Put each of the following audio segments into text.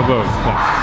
above.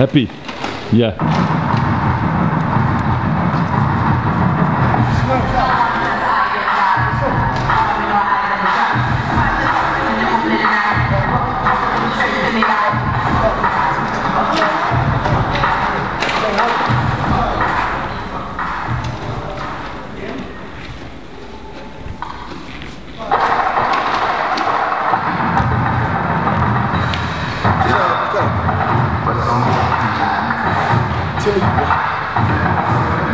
Happy? Yeah. 心里也不好。